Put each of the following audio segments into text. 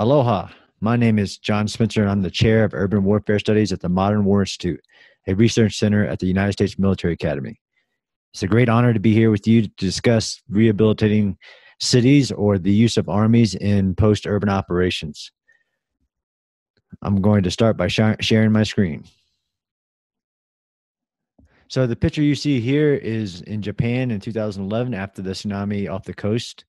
Aloha. My name is John Spencer, and I'm the chair of Urban Warfare Studies at the Modern War Institute, a research center at the United States Military Academy. It's a great honor to be here with you to discuss rehabilitating cities or the use of armies in post urban operations. I'm going to start by sharing my screen. So, the picture you see here is in Japan in 2011 after the tsunami off the coast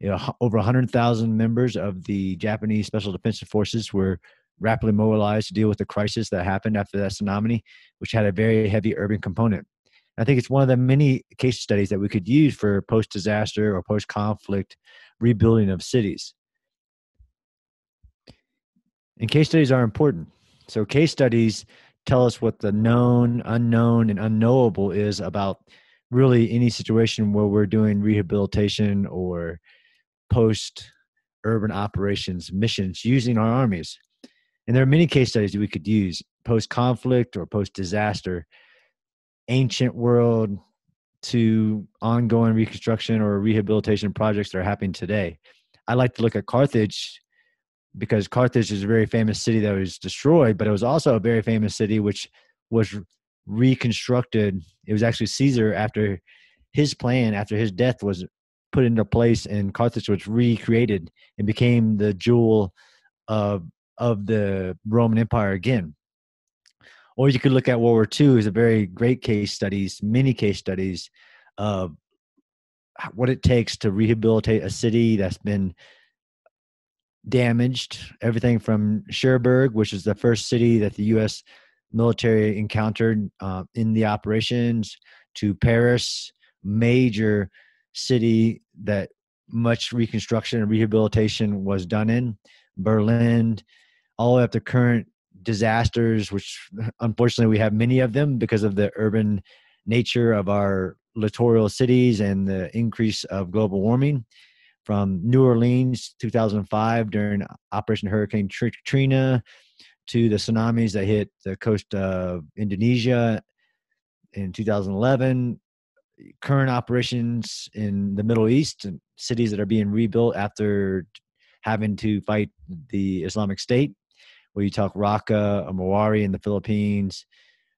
you know, over 100,000 members of the Japanese Special Defensive Forces were rapidly mobilized to deal with the crisis that happened after that tsunami, which had a very heavy urban component. I think it's one of the many case studies that we could use for post disaster or post conflict rebuilding of cities. And case studies are important. So, case studies tell us what the known, unknown, and unknowable is about really any situation where we're doing rehabilitation or post urban operations missions using our armies. And there are many case studies that we could use post conflict or post disaster, ancient world to ongoing reconstruction or rehabilitation projects that are happening today. I like to look at Carthage because Carthage is a very famous city that was destroyed, but it was also a very famous city which was reconstructed. It was actually Caesar after his plan, after his death, was put into place and Carthage was recreated and became the jewel of of the Roman Empire again. Or you could look at World War II as a very great case studies, many case studies of what it takes to rehabilitate a city that's been damaged. Everything from Cherbourg, which is the first city that the U.S. military encountered uh, in the operations, to Paris, major city that much reconstruction and rehabilitation was done in berlin all the way up to current disasters which unfortunately we have many of them because of the urban nature of our littoral cities and the increase of global warming. From new orleans 2005 during operation hurricane katrina to the tsunamis that hit the coast of indonesia in 2011 current operations in the Middle East and cities that are being rebuilt after having to fight the Islamic State, where you talk Raqqa, Marawi in the Philippines.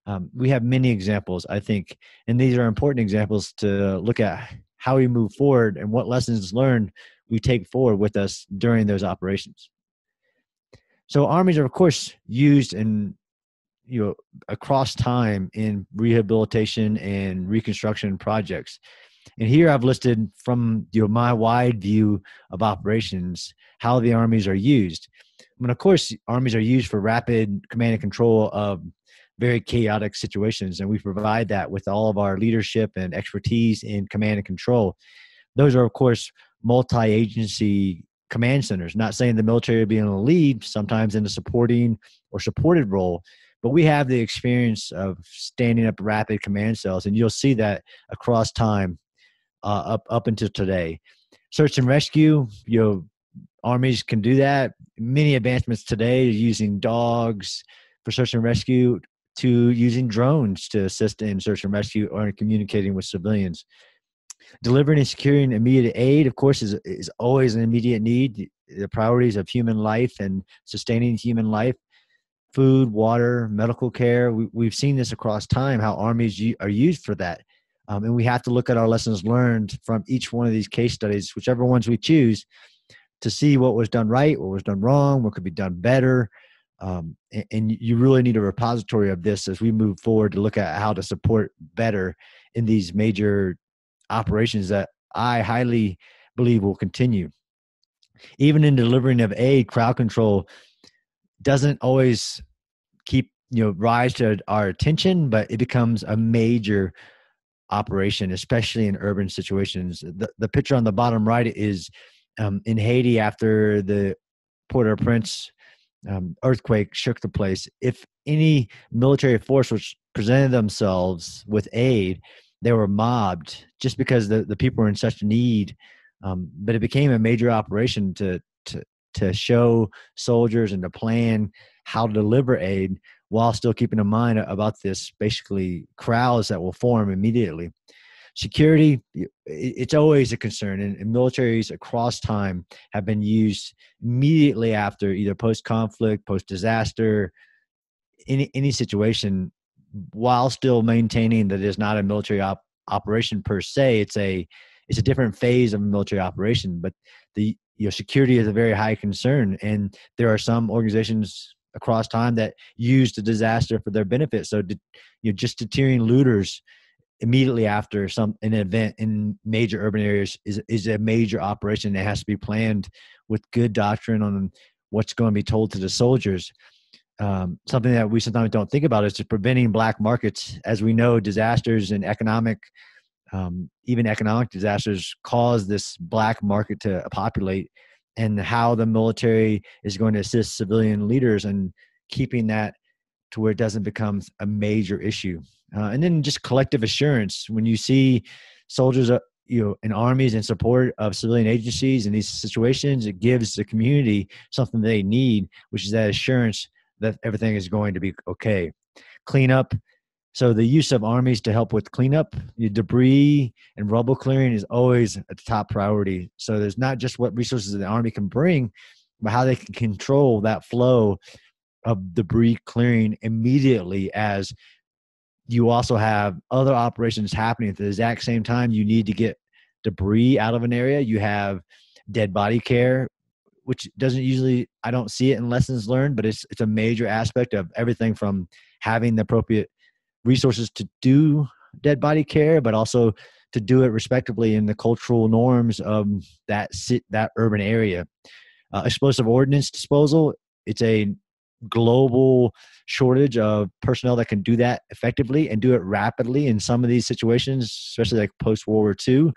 Um, we have many examples, I think, and these are important examples to look at how we move forward and what lessons learned we take forward with us during those operations. So armies are, of course, used in you know across time in rehabilitation and reconstruction projects. And here i've listed from you know my wide view of operations how the armies are used. I mean, of course armies are used for rapid command and control of very chaotic situations and we provide that with all of our leadership and expertise in command and control. Those are of course multi-agency command centers. Not saying the military will be in the lead sometimes in a supporting or supported role but we have the experience of standing up rapid command cells and you'll see that across time uh, up up until today. Search and rescue you know armies can do that. Many advancements today using dogs for search and rescue to using drones to assist in search and rescue or in communicating with civilians. Delivering and securing immediate aid of course is, is always an immediate need. The priorities of human life and sustaining human life food, water, medical care. We, have seen this across time how armies are used for that. Um, and we have to look at our lessons learned from each one of these case studies, whichever ones we choose, to see what was done right, what was done wrong, what could be done better. Um, and, and you really need a repository of this as we move forward to look at how to support better in these major operations that I highly believe will continue. Even in delivering of aid, crowd control doesn't always keep you know rise to our attention but it becomes a major operation especially in urban situations. The, the picture on the bottom right is um, in haiti after the port-au-prince um, earthquake shook the place. If any military force which presented themselves with aid they were mobbed just because the, the people were in such need um, but it became a major operation to to to show soldiers and to plan how to deliver aid while still keeping in mind about this basically crowds that will form immediately. security it's always a concern and, militaries across time have been used immediately after either post-conflict post-disaster any any situation while still maintaining that it's not a military op- operation per se it's a it's a different phase of military operation but the you know security is a very high concern and there are some organizations across time that use the disaster for their benefit so you know just deterring looters immediately after some an event in major urban areas is is a major operation that has to be planned with good doctrine on what's going to be told to the soldiers. Um, something that we sometimes don't think about is just preventing black markets. As we know, disasters and economic, um, even economic disasters, cause this black market to populate, and how the military is going to assist civilian leaders and keeping that to where it doesn't become a major issue. Uh, and then just collective assurance when you see soldiers, uh, you know, in armies in support of civilian agencies in these situations, it gives the community something they need, which is that assurance that everything is going to be okay. Cleanup. So the use of armies to help with cleanup, debris and rubble clearing is always a top priority. So there's not just what resources the army can bring, but how they can control that flow of debris clearing immediately as you also have other operations happening at the exact same time. You need to get debris out of an area. You have dead body care, which doesn't usually I don't see it in lessons learned, but it's it's a major aspect of everything from having the appropriate resources to do dead body care, but also to do it respectively in the cultural norms of that sit that urban area. Uh, explosive ordnance disposal. It's a global shortage of personnel that can do that effectively and do it rapidly in some of these situations, especially like post World War II.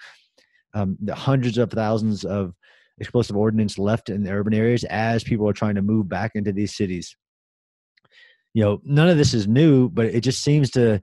Um, the hundreds of thousands of explosive ordnance left in the urban areas as people are trying to move back into these cities. You know, none of this is new, but it just seems to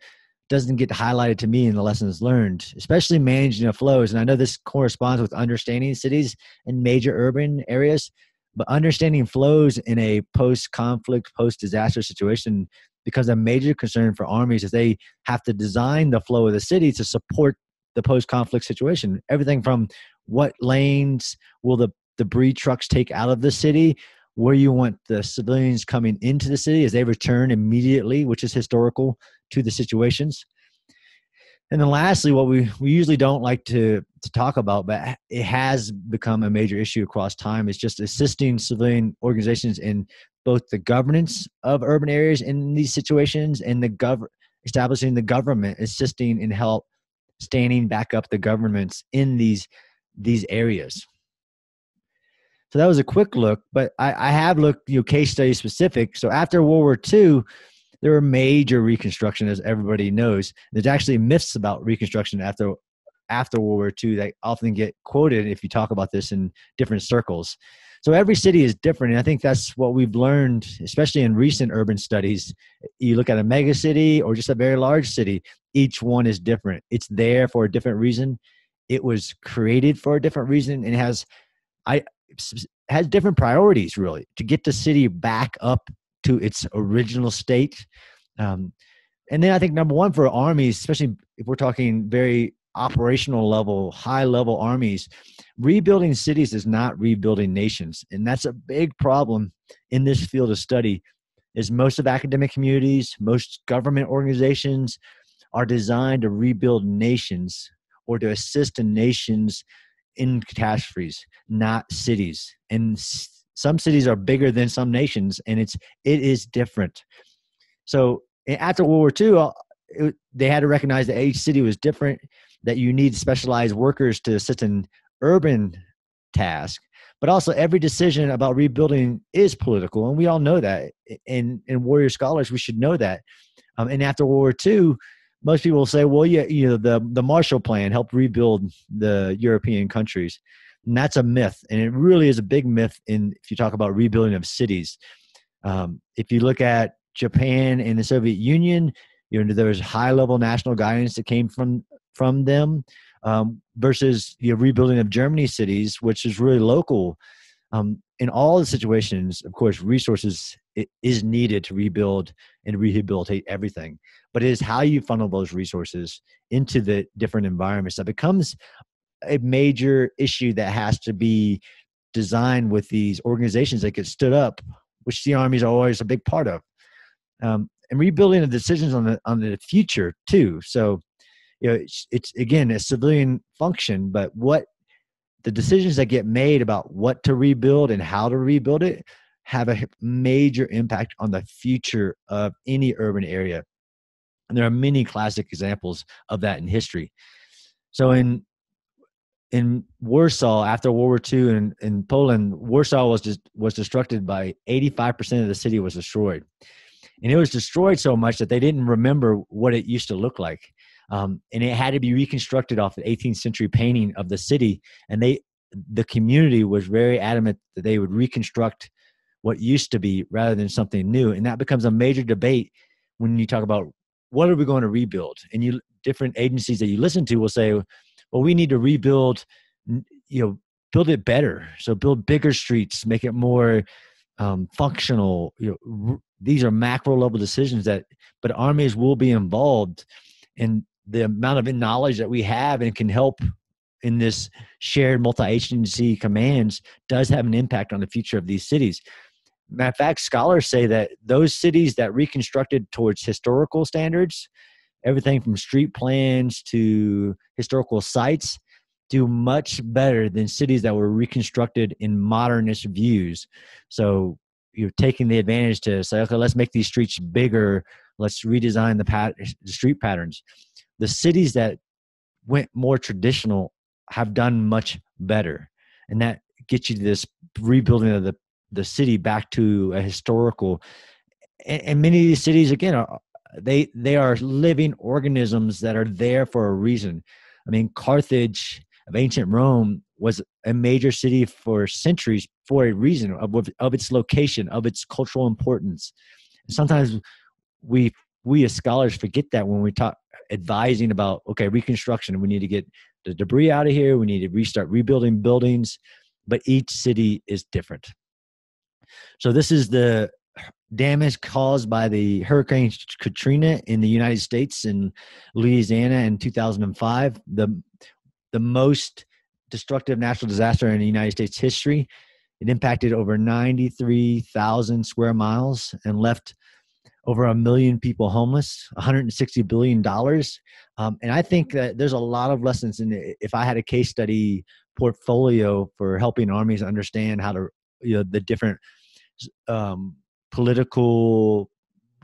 doesn't get highlighted to me in the lessons learned, especially managing the flows. And I know this corresponds with understanding cities and major urban areas but understanding flows in a post conflict, post disaster situation becomes a major concern for armies as they have to design the flow of the city to support the post conflict situation. Everything from what lanes will the debris trucks take out of the city, where you want the civilians coming into the city as they return immediately, which is historical to the situations. And then lastly, what we, we usually don't like to, to talk about, but it has become a major issue across time, is just assisting civilian organizations in both the governance of urban areas in these situations and the gov- establishing the government, assisting in help standing back up the governments in these these areas. So that was a quick look, but I, I have looked you know case study specific. So after World War II, there were major reconstruction, as everybody knows. There's actually myths about reconstruction after after World War II that often get quoted if you talk about this in different circles. So every city is different, and I think that's what we've learned, especially in recent urban studies. You look at a mega city or just a very large city; each one is different. It's there for a different reason. It was created for a different reason, and has I has different priorities really to get the city back up to its original state. Um, and then I think number one for armies, especially if we're talking very operational level, high level armies, rebuilding cities is not rebuilding nations. And that's a big problem in this field of study is most of academic communities, most government organizations are designed to rebuild nations or to assist in nations in catastrophes, not cities. And some cities are bigger than some nations and it's it is different. So after world war ii it, they had to recognize that each city was different that you need specialized workers to assist in urban task but also every decision about rebuilding is political and we all know that. In in warrior scholars we should know that. Um, and after world war ii most people will say well yeah you know the the marshall plan helped rebuild the european countries. And that's a myth. And it really is a big myth in if you talk about rebuilding of cities. Um, if you look at japan and the soviet union you know there was high level national guidance that came from from them um, versus the rebuilding of germany cities which is really local. Um, in all the situations of course resources is needed to rebuild and rehabilitate everything but it is how you funnel those resources into the different environments that becomes a major issue that has to be designed with these organizations that get stood up which the army is always a big part of um, and rebuilding the decisions on the on the future too. So you know it's, it's again a civilian function but what the decisions that get made about what to rebuild and how to rebuild it have a major impact on the future of any urban area. And there are many classic examples of that in history. So in in Warsaw after World War II in, in Poland, Warsaw was just was destructed by 85% of the city was destroyed. And it was destroyed so much that they didn't remember what it used to look like. Um, and it had to be reconstructed off the 18th century painting of the city. And they, the community was very adamant that they would reconstruct what used to be rather than something new. And that becomes a major debate when you talk about what are we going to rebuild. And you different agencies that you listen to will say, well, we need to rebuild, you know, build it better. So build bigger streets, make it more um, functional. You know, r- these are macro level decisions that, but armies will be involved. And the amount of knowledge that we have and can help in this shared multi-agency commands does have an impact on the future of these cities. Matter of fact, scholars say that those cities that reconstructed towards historical standards, everything from street plans to historical sites, do much better than cities that were reconstructed in modernist views. So you're taking the advantage to say, okay, let's make these streets bigger. Let's redesign the, pat- the street patterns the cities that went more traditional have done much better and that gets you to this rebuilding of the the city back to a historical and, and many of these cities again are they they are living organisms that are there for a reason. I mean carthage of ancient rome was a major city for centuries for a reason of, of its location of its cultural importance. Sometimes we we as scholars forget that when we talk advising about okay reconstruction we need to get the debris out of here we need to restart rebuilding buildings but each city is different so this is the damage caused by the hurricane katrina in the united states in louisiana in 2005 the the most destructive natural disaster in the united states history it impacted over 93,000 square miles and left over a million people homeless, 160 billion dollars, um, and I think that there's a lot of lessons in it. If I had a case study portfolio for helping armies understand how to, you know, the different um, political,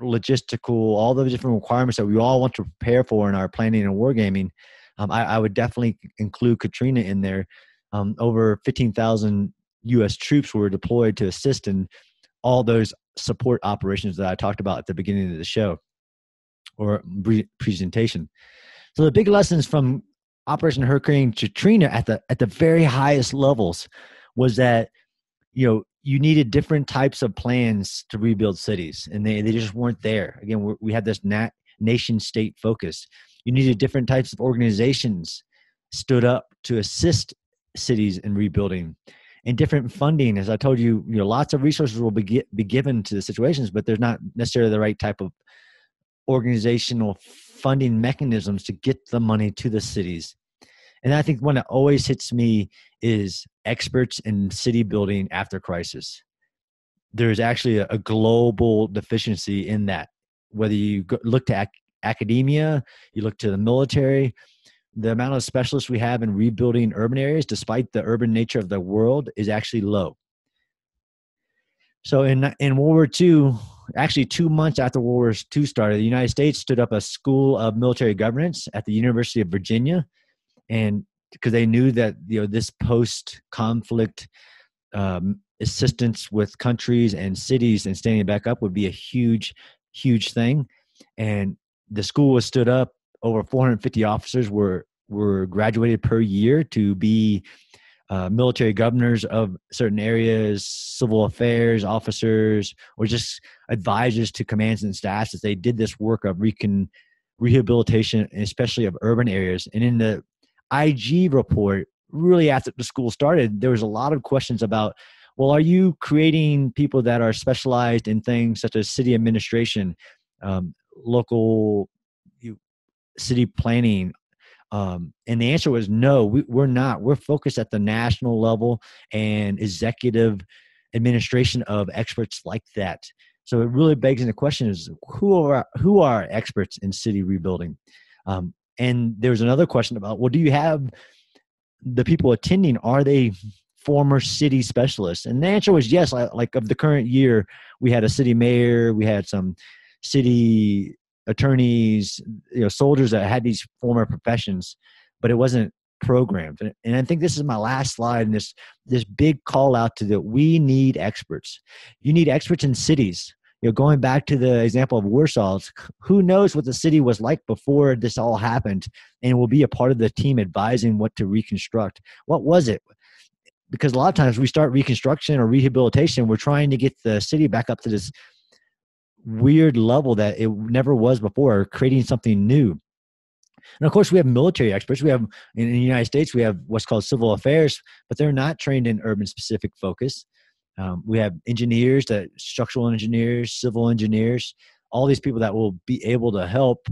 logistical, all the different requirements that we all want to prepare for in our planning and wargaming, um, I, I, would definitely include Katrina in there. Um, over 15,000 U.S. troops were deployed to assist in all those support operations that I talked about at the beginning of the show or presentation. So the big lessons from Operation Hurricane Katrina at the at the very highest levels was that you know you needed different types of plans to rebuild cities, and they they just weren't there. Again, we had this nat, nation state focus. You needed different types of organizations stood up to assist cities in rebuilding and different funding as i told you you know lots of resources will be, be given to the situations but there's not necessarily the right type of organizational funding mechanisms to get the money to the cities and i think one that always hits me is experts in city building after crisis there's actually a, a global deficiency in that whether you go, look to ac- academia you look to the military the amount of specialists we have in rebuilding urban areas, despite the urban nature of the world, is actually low. So in in World War II, actually two months after World War II started, the United States stood up a school of military governance at the University of Virginia, and because they knew that you know this post-conflict um, assistance with countries and cities and standing back up would be a huge, huge thing, and the school was stood up over 450 officers were were graduated per year to be uh, military governors of certain areas, civil affairs officers, or just advisors to commands and staffs as they did this work of recon rehabilitation, especially of urban areas. And in the IG report, really after the school started, there was a lot of questions about well, are you creating people that are specialized in things such as city administration, um, local you, city planning? Um, and the answer was no, we, we're not. We're focused at the national level and executive administration of experts like that. So it really begs the question: Is who are who are experts in city rebuilding? Um, and there's another question about well, do you have the people attending? Are they former city specialists? And the answer was yes. Like of the current year, we had a city mayor, we had some city attorneys, you know, soldiers that had these former professions, but it wasn't programmed. And I think this is my last slide and this this big call out to that we need experts. You need experts in cities you know, going back to the example of Warsaw, who knows what the city was like before this all happened, and will be a part of the team advising what to reconstruct. What was it? Because a lot of times we start reconstruction or rehabilitation, we're trying to get the city back up to this weird level that it never was before, creating something new. And of course, we have military experts. We have in the United States, we have what's called civil affairs, but they're not trained in urban specific focus. Um, we have engineers, that structural engineers, civil engineers, all these people that will be able to help.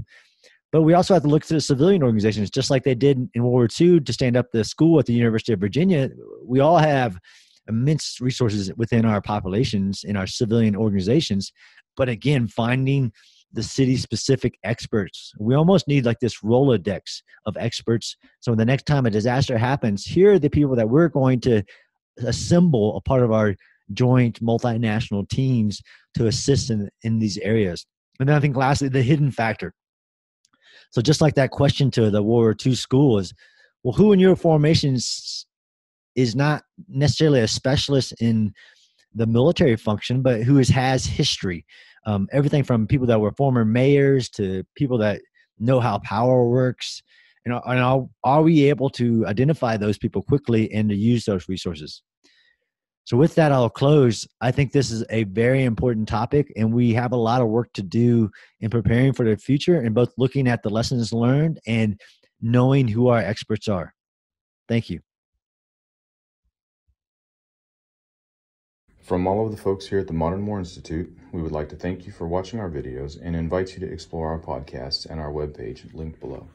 But we also have to look to the civilian organizations, just like they did in World War II to stand up the school at the University of Virginia. We all have immense resources within our populations in our civilian organizations. But again, finding the city specific experts. We almost need like this Rolodex of experts. So the next time a disaster happens, here are the people that we're going to assemble a part of our joint multinational teams to assist in, in these areas. And then I think lastly, the hidden factor. So just like that question to the World War II school is, well, who in your formations is not necessarily a specialist in the military function, but who is, has history. Um, everything from people that were former mayors to people that know how power works. And, and are, are we able to identify those people quickly and to use those resources? So, with that, I'll close. I think this is a very important topic, and we have a lot of work to do in preparing for the future and both looking at the lessons learned and knowing who our experts are. Thank you. From all of the folks here at the Modern War Institute, we would like to thank you for watching our videos and invite you to explore our podcasts and our webpage linked below.